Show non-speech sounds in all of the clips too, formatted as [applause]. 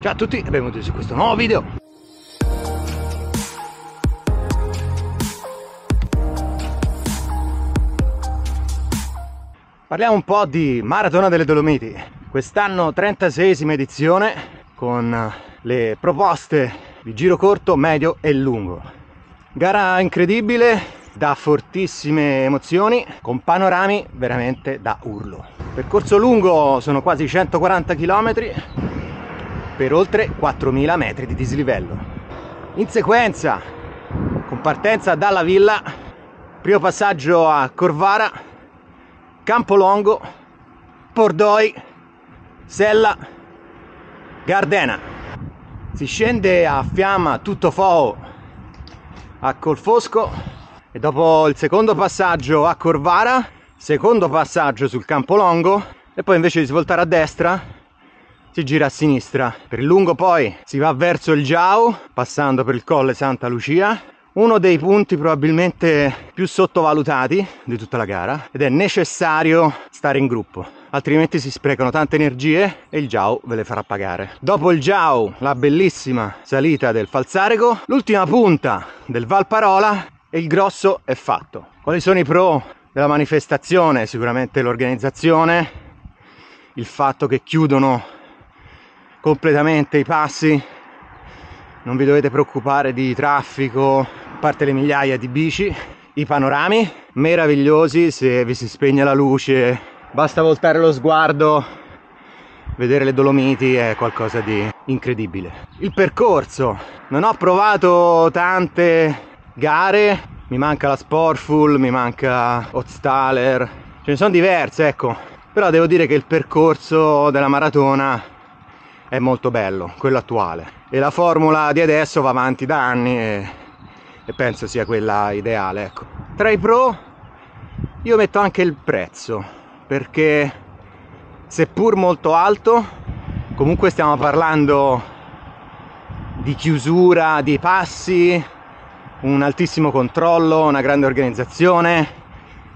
Ciao a tutti e benvenuti su questo nuovo video. Parliamo un po' di Maratona delle Dolomiti. Quest'anno 36esima edizione con le proposte di giro corto, medio e lungo. Gara incredibile, da fortissime emozioni con panorami veramente da urlo. Percorso lungo sono quasi 140 km per oltre 4.000 metri di dislivello. In sequenza, con partenza dalla villa, primo passaggio a Corvara, Campolongo, Pordoi, Sella, Gardena. Si scende a Fiamma tutto Fo a Colfosco e dopo il secondo passaggio a Corvara, secondo passaggio sul Campolongo e poi invece di svoltare a destra si gira a sinistra. Per il lungo poi si va verso il Giau, passando per il colle Santa Lucia, uno dei punti probabilmente più sottovalutati di tutta la gara ed è necessario stare in gruppo altrimenti si sprecano tante energie e il Giau ve le farà pagare. Dopo il Giau la bellissima salita del Falzarego l'ultima punta del Valparola e il grosso è fatto. Quali sono i pro della manifestazione? Sicuramente l'organizzazione il fatto che chiudono completamente i passi. Non vi dovete preoccupare di traffico a parte le migliaia di bici i panorami meravigliosi se vi si spegne la luce. Basta voltare lo sguardo vedere le Dolomiti è qualcosa di incredibile. Il percorso non ho provato tante gare mi manca la Sportful mi manca Hotstaler ce ne sono diverse ecco. Però devo dire che il percorso della maratona è molto bello, quello attuale. E la formula di adesso va avanti da anni e, e penso sia quella ideale. Ecco. Tra i pro io metto anche il prezzo, perché seppur molto alto, comunque stiamo parlando di chiusura, di passi, un altissimo controllo, una grande organizzazione,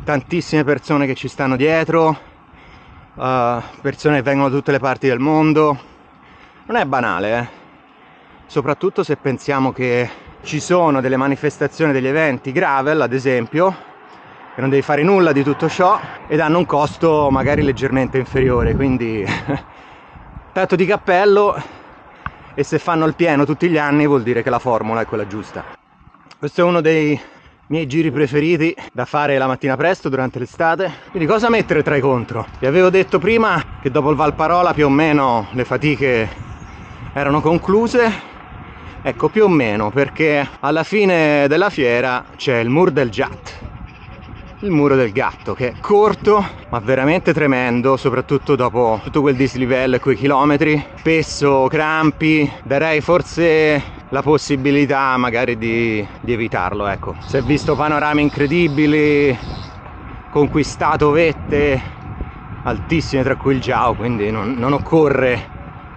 tantissime persone che ci stanno dietro, uh, persone che vengono da tutte le parti del mondo, non è banale, eh? soprattutto se pensiamo che ci sono delle manifestazioni, degli eventi gravel, ad esempio, che non devi fare nulla di tutto ciò ed hanno un costo magari leggermente inferiore, quindi [laughs] tanto di cappello e se fanno il pieno tutti gli anni vuol dire che la formula è quella giusta. Questo è uno dei miei giri preferiti da fare la mattina presto durante l'estate. Quindi cosa mettere tra i contro? Vi avevo detto prima che dopo il Valparola più o meno le fatiche erano concluse? Ecco più o meno perché alla fine della fiera c'è il mur del Jat. Il muro del gatto che è corto ma veramente tremendo soprattutto dopo tutto quel dislivello e quei chilometri. Spesso crampi darei forse la possibilità magari di, di evitarlo ecco. Si è visto panorami incredibili conquistato vette altissime tra cui il Giao quindi non, non occorre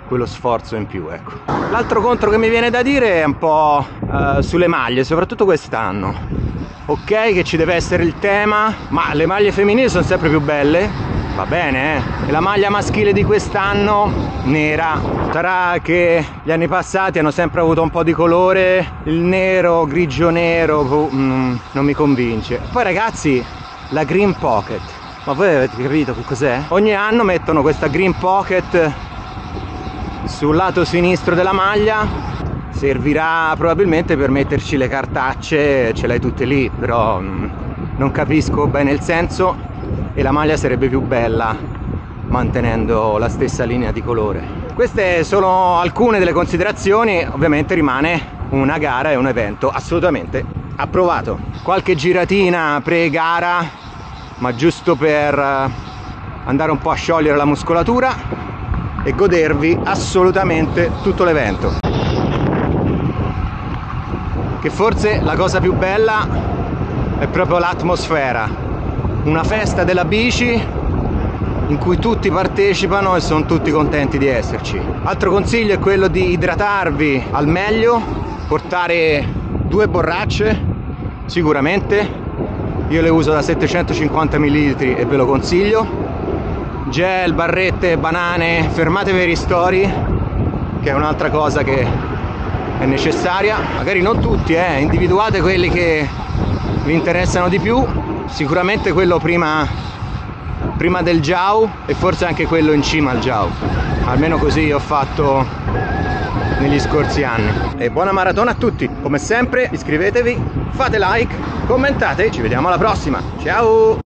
quello sforzo in più ecco. L'altro contro che mi viene da dire è un po' uh, sulle maglie soprattutto quest'anno. Ok che ci deve essere il tema ma le maglie femminili sono sempre più belle. Va bene eh? e la maglia maschile di quest'anno nera. Sarà che gli anni passati hanno sempre avuto un po' di colore. Il nero grigio nero mm, non mi convince. Poi ragazzi la green pocket. Ma voi avete capito che cos'è? ogni anno mettono questa green pocket sul lato sinistro della maglia servirà probabilmente per metterci le cartacce ce l'hai tutte lì però mm, non capisco bene il senso e la maglia sarebbe più bella mantenendo la stessa linea di colore. Queste sono alcune delle considerazioni ovviamente rimane una gara e un evento assolutamente approvato. Qualche giratina pre gara ma giusto per eh, andare un po' a sciogliere la muscolatura e godervi assolutamente tutto l'evento. Che forse la cosa più bella è proprio l'atmosfera. Una festa della bici in cui tutti partecipano e sono tutti contenti di esserci. Altro consiglio è quello di idratarvi al meglio portare due borracce sicuramente. Io le uso da 750 ml e ve lo consiglio gel, barrette, banane, fermatevi ai ristori che è un'altra cosa che è necessaria. Magari non tutti eh, individuate quelli che vi interessano di più. Sicuramente quello prima prima del Jau e forse anche quello in cima al Jau almeno così ho fatto negli scorsi anni. E buona maratona a tutti. Come sempre iscrivetevi fate like commentate. Ci vediamo alla prossima. Ciao